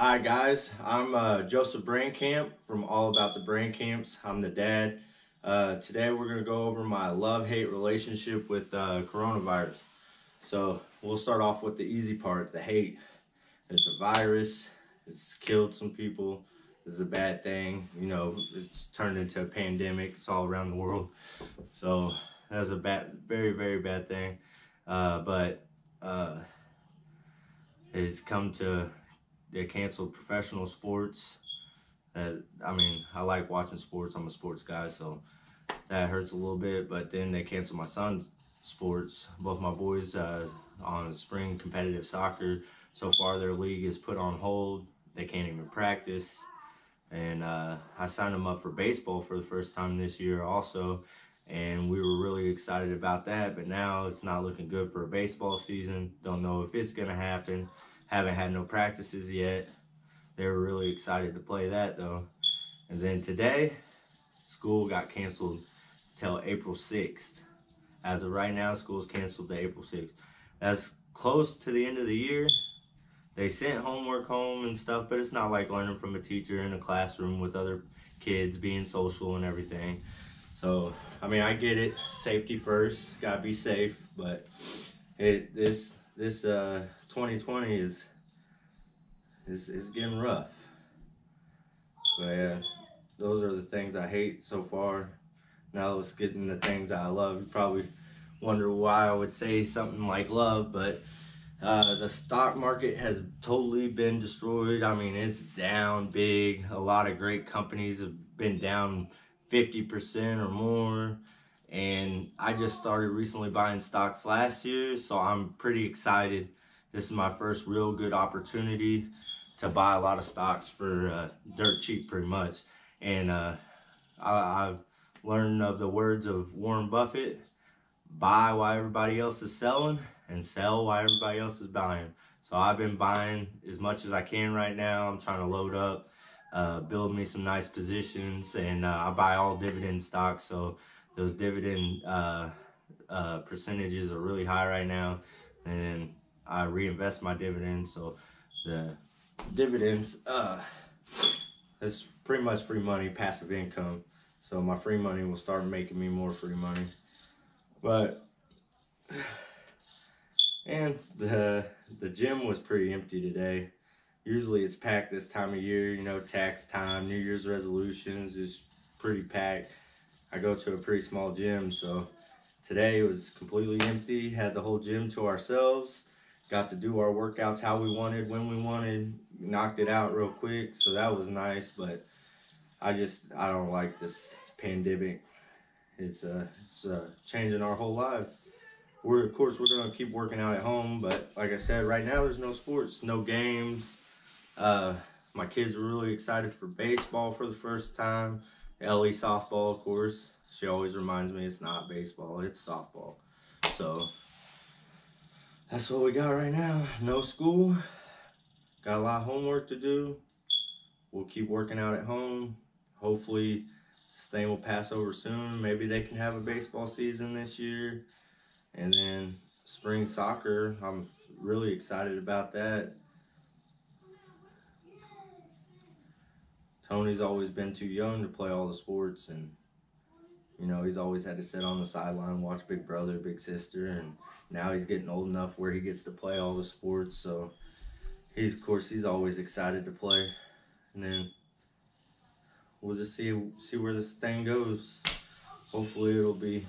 Hi guys, I'm uh, Joseph Brandkamp from All About the Brandkamps. I'm the dad. Uh, today we're going to go over my love-hate relationship with uh, coronavirus. So we'll start off with the easy part, the hate. It's a virus, it's killed some people, it's a bad thing. You know, it's turned into a pandemic, it's all around the world. So that's a bad, very, very bad thing. Uh, but uh, it's come to they canceled professional sports. That I mean, I like watching sports. I'm a sports guy, so that hurts a little bit. But then they canceled my son's sports. Both my boys uh, on spring competitive soccer. So far, their league is put on hold. They can't even practice. And uh, I signed them up for baseball for the first time this year, also. And we were really excited about that. But now it's not looking good for a baseball season. Don't know if it's going to happen. Haven't had no practices yet. They were really excited to play that though. And then today, school got canceled till April 6th. As of right now, school's canceled to April 6th. That's close to the end of the year. They sent homework home and stuff, but it's not like learning from a teacher in a classroom with other kids, being social and everything. So, I mean, I get it. Safety first. Gotta be safe. But it this this uh 2020 is is is getting rough. But yeah, those are the things I hate so far. Now let's get into things I love. You probably wonder why I would say something like love, but uh, the stock market has totally been destroyed. I mean, it's down big. A lot of great companies have been down 50% or more and I just started recently buying stocks last year, so I'm pretty excited. This is my first real good opportunity to buy a lot of stocks for uh, dirt cheap, pretty much. And uh, I, have learned of the words of Warren Buffett: buy while everybody else is selling, and sell while everybody else is buying. So I've been buying as much as I can right now. I'm trying to load up, uh, build me some nice positions, and uh, I buy all dividend stocks. So those dividend uh, uh, percentages are really high right now and I reinvest my dividends so the dividends uh, pretty much free money passive income so my free money will start making me more free money. But and the the gym was pretty empty today. Usually it's packed this time of year you know tax time new year's resolutions is pretty packed I go to a pretty small gym, so today it was completely empty. Had the whole gym to ourselves. Got to do our workouts how we wanted, when we wanted. Knocked it out real quick, so that was nice. But I just I don't like this pandemic. It's uh it's uh, changing our whole lives. We're of course we're gonna keep working out at home, but like I said, right now there's no sports, no games. Uh, my kids are really excited for baseball for the first time. Ellie softball, of course. She always reminds me it's not baseball, it's softball. So that's what we got right now. No school. Got a lot of homework to do. We'll keep working out at home. Hopefully this thing will pass over soon. Maybe they can have a baseball season this year. And then spring soccer. I'm really excited about that. Tony's always been too young to play all the sports and you know, he's always had to sit on the sideline, watch Big Brother, Big Sister, and now he's getting old enough where he gets to play all the sports. So he's, of course, he's always excited to play. And then we'll just see see where this thing goes. Hopefully, it'll be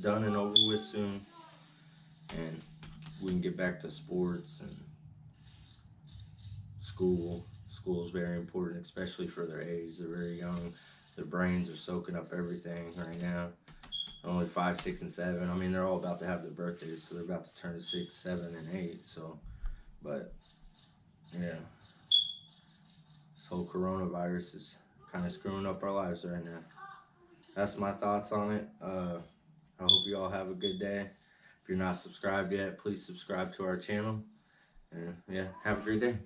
done and over with soon, and we can get back to sports and school school is very important, especially for their age. They're very young. Their brains are soaking up everything right now. Only five, six, and seven. I mean, they're all about to have their birthdays, so they're about to turn six, seven, and eight. So, but yeah, this whole coronavirus is kind of screwing up our lives right now. That's my thoughts on it. Uh, I hope you all have a good day. If you're not subscribed yet, please subscribe to our channel. And yeah, have a great day.